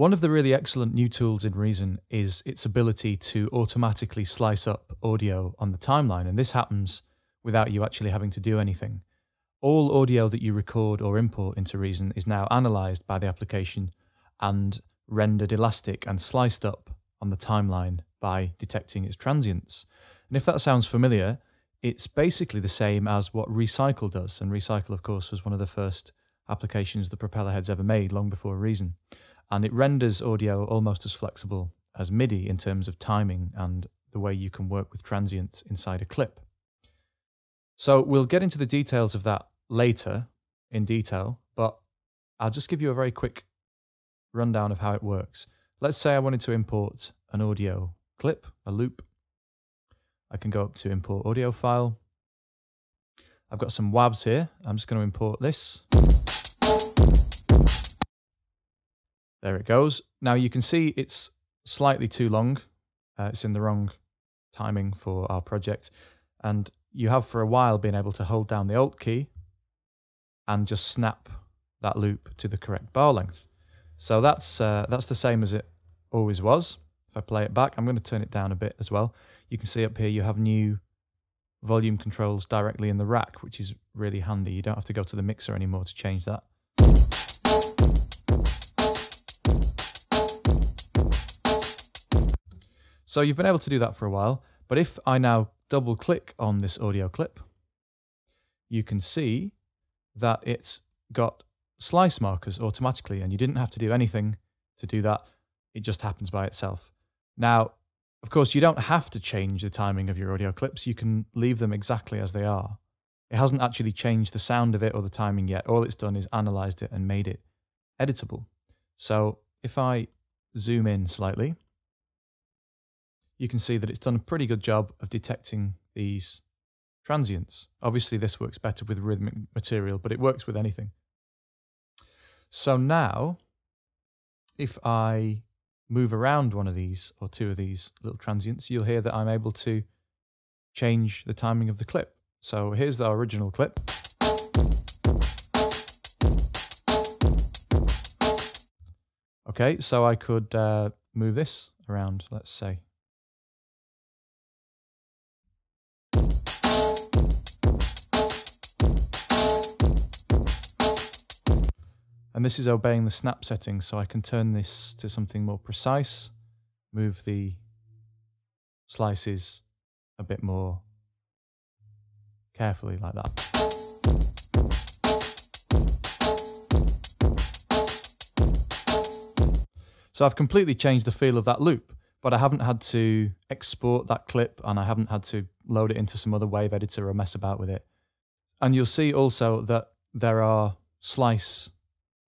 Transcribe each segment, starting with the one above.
One of the really excellent new tools in Reason is its ability to automatically slice up audio on the timeline, and this happens without you actually having to do anything. All audio that you record or import into Reason is now analyzed by the application and rendered elastic and sliced up on the timeline by detecting its transients. And if that sounds familiar, it's basically the same as what Recycle does. And Recycle, of course, was one of the first applications the Propellerheads ever made, long before Reason. And it renders audio almost as flexible as MIDI in terms of timing and the way you can work with transients inside a clip. So we'll get into the details of that later in detail, but I'll just give you a very quick rundown of how it works. Let's say I wanted to import an audio clip, a loop. I can go up to import audio file. I've got some WAVs here. I'm just going to import this. There it goes. Now you can see it's slightly too long. Uh, it's in the wrong timing for our project. And you have for a while been able to hold down the Alt key and just snap that loop to the correct bar length. So that's uh, that's the same as it always was. If I play it back, I'm going to turn it down a bit as well. You can see up here you have new volume controls directly in the rack, which is really handy. You don't have to go to the mixer anymore to change that. So you've been able to do that for a while, but if I now double click on this audio clip, you can see that it's got slice markers automatically and you didn't have to do anything to do that. It just happens by itself. Now, of course, you don't have to change the timing of your audio clips. You can leave them exactly as they are. It hasn't actually changed the sound of it or the timing yet. All it's done is analyzed it and made it editable. So if I zoom in slightly, you can see that it's done a pretty good job of detecting these transients. Obviously, this works better with rhythmic material, but it works with anything. So now, if I move around one of these or two of these little transients, you'll hear that I'm able to change the timing of the clip. So here's the original clip. Okay, so I could uh, move this around, let's say. And this is obeying the snap settings, so I can turn this to something more precise, move the slices a bit more carefully like that. So I've completely changed the feel of that loop, but I haven't had to export that clip and I haven't had to load it into some other wave editor or mess about with it. And you'll see also that there are slice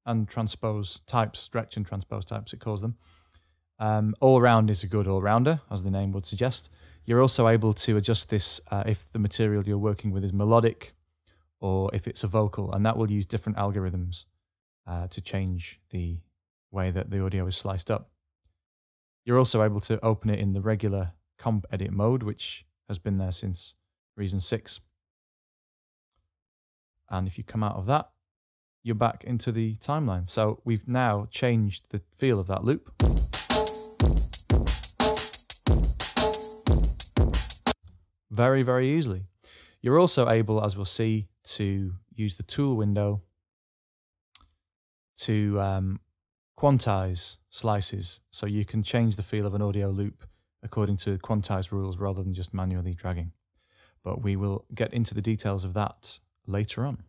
and transpose types, stretch and transpose types, it calls them. Um, all round is a good all rounder, as the name would suggest. You're also able to adjust this uh, if the material you're working with is melodic or if it's a vocal, and that will use different algorithms uh, to change the way that the audio is sliced up. You're also able to open it in the regular comp edit mode, which has been there since Reason 6. And if you come out of that, you're back into the timeline. So we've now changed the feel of that loop. Very, very easily. You're also able, as we'll see, to use the tool window to um, quantize slices. So you can change the feel of an audio loop according to quantized rules rather than just manually dragging. But we will get into the details of that later on.